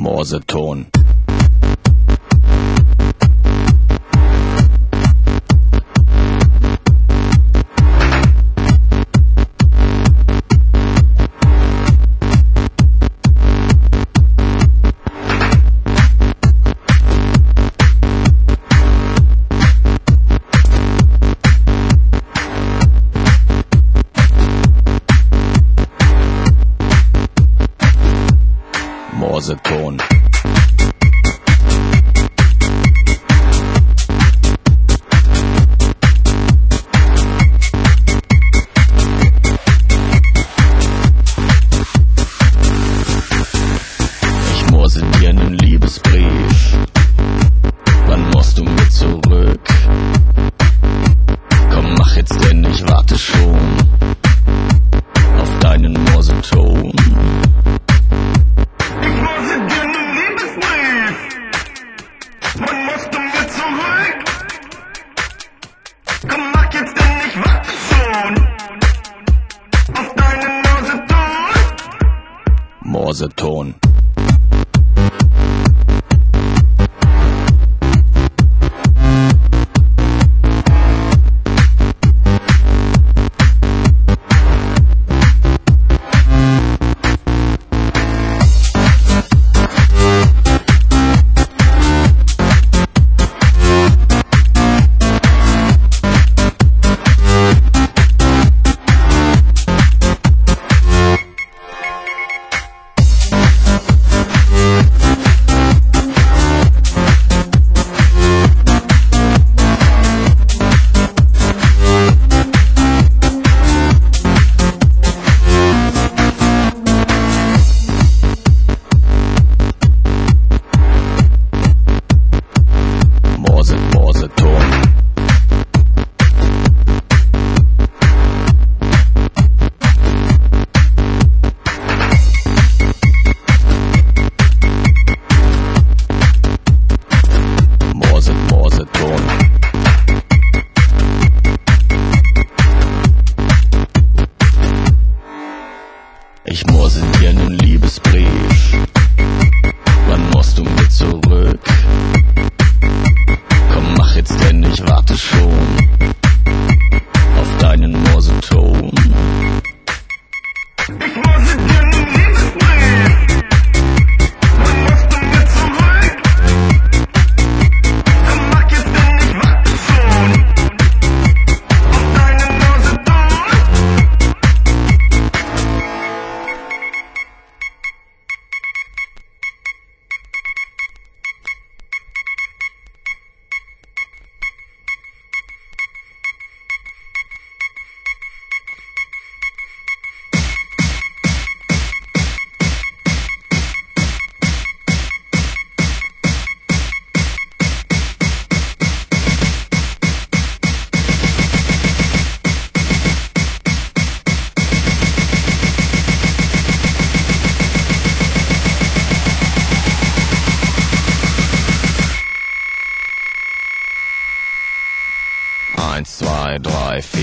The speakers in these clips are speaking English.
morseton. was a gone. the soul.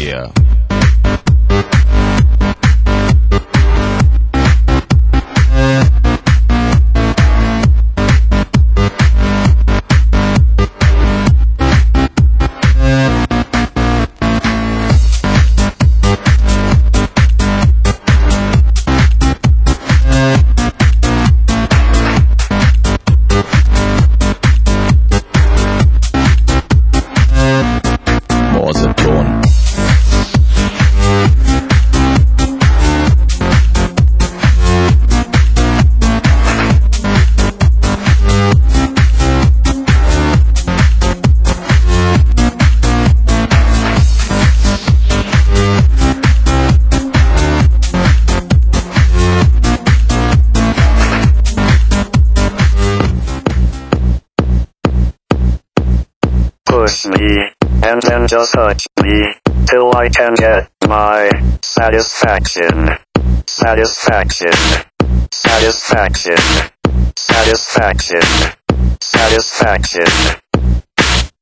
Yeah. caress me, and then just touch me, till I can get my satisfaction. Satisfaction. Satisfaction. Satisfaction. Satisfaction.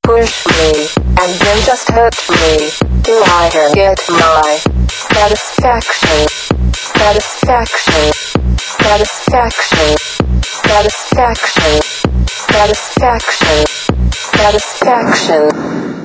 Push me, and then just hurt me, till I can get my satisfaction. Satisfaction. Satisfaction. Satisfaction. Satisfaction. Satisfaction.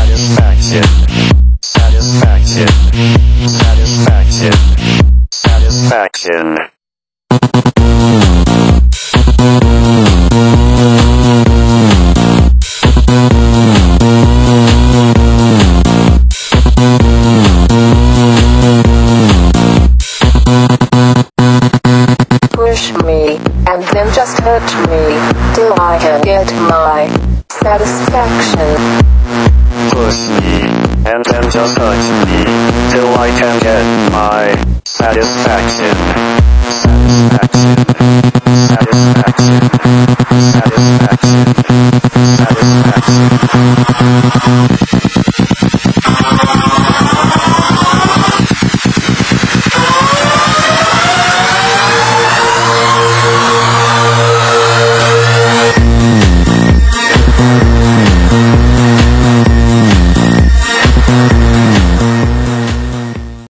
touch me, till I can get my satisfaction. Satisfaction. Satisfaction. Satisfaction. Satisfaction.